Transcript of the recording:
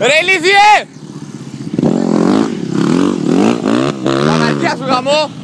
Ρε ηλίθιε! Τα μαρτιά σου γαμώ!